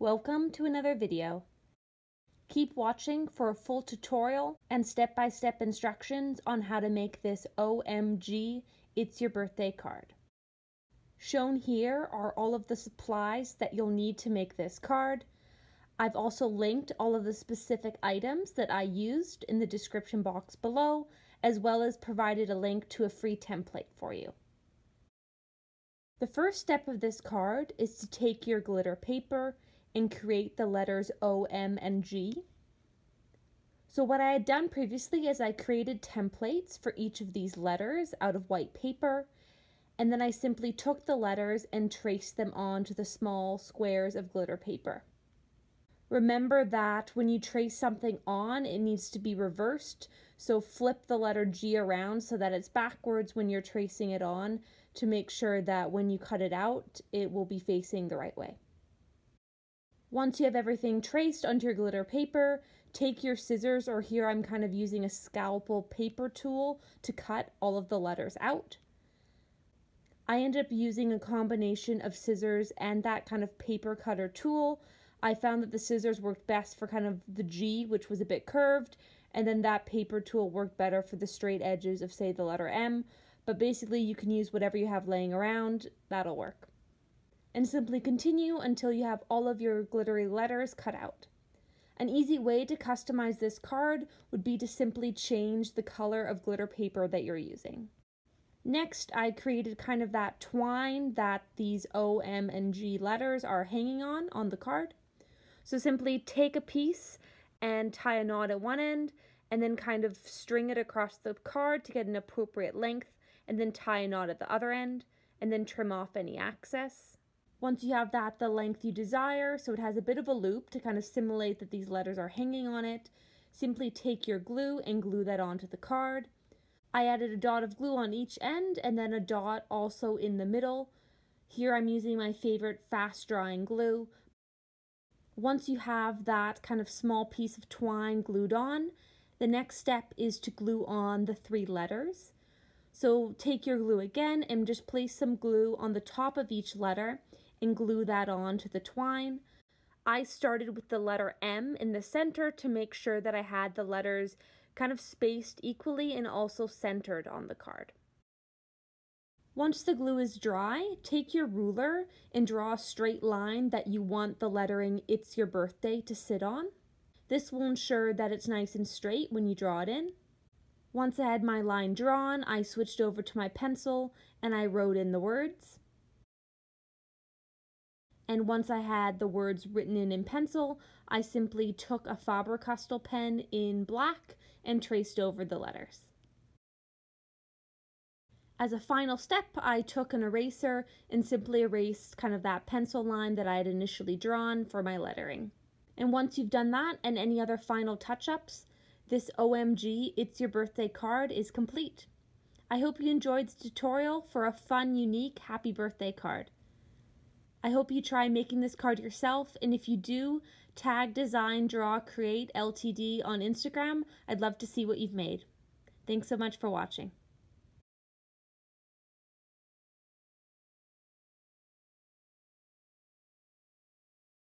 Welcome to another video. Keep watching for a full tutorial and step-by-step -step instructions on how to make this OMG It's Your Birthday card. Shown here are all of the supplies that you'll need to make this card. I've also linked all of the specific items that I used in the description box below, as well as provided a link to a free template for you. The first step of this card is to take your glitter paper and create the letters O, M, and G. So what I had done previously is I created templates for each of these letters out of white paper, and then I simply took the letters and traced them onto the small squares of glitter paper. Remember that when you trace something on, it needs to be reversed. So flip the letter G around so that it's backwards when you're tracing it on to make sure that when you cut it out, it will be facing the right way. Once you have everything traced onto your glitter paper, take your scissors, or here I'm kind of using a scalpel paper tool to cut all of the letters out. I ended up using a combination of scissors and that kind of paper cutter tool. I found that the scissors worked best for kind of the G, which was a bit curved, and then that paper tool worked better for the straight edges of, say, the letter M. But basically, you can use whatever you have laying around, that'll work and simply continue until you have all of your glittery letters cut out. An easy way to customize this card would be to simply change the color of glitter paper that you're using. Next, I created kind of that twine that these O, M, and G letters are hanging on on the card. So simply take a piece and tie a knot at one end and then kind of string it across the card to get an appropriate length and then tie a knot at the other end and then trim off any excess. Once you have that the length you desire, so it has a bit of a loop to kind of simulate that these letters are hanging on it, simply take your glue and glue that onto the card. I added a dot of glue on each end and then a dot also in the middle. Here I'm using my favorite fast drying glue. Once you have that kind of small piece of twine glued on, the next step is to glue on the three letters. So take your glue again and just place some glue on the top of each letter and glue that on to the twine. I started with the letter M in the center to make sure that I had the letters kind of spaced equally and also centered on the card. Once the glue is dry, take your ruler and draw a straight line that you want the lettering It's Your Birthday to sit on. This will ensure that it's nice and straight when you draw it in. Once I had my line drawn, I switched over to my pencil and I wrote in the words. And once I had the words written in in pencil, I simply took a Faber-Castell pen in black and traced over the letters. As a final step, I took an eraser and simply erased kind of that pencil line that I had initially drawn for my lettering. And once you've done that and any other final touch-ups, this OMG It's Your Birthday card is complete. I hope you enjoyed the tutorial for a fun, unique happy birthday card. I hope you try making this card yourself, and if you do, tag Design Draw Create LTD on Instagram. I'd love to see what you've made. Thanks so much for watching.